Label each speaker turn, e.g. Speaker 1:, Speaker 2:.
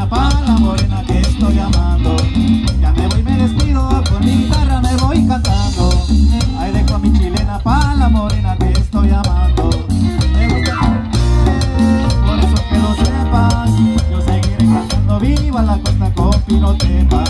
Speaker 1: morena, para la morena que estoy amando. Ya me voy, me despido, con mi guitarra me voy cantando. Ahí dejo mi chilena, para la morena que estoy amando. Me gusta por eso que lo sepas. Yo seguiré cantando viva la costa con pirotepa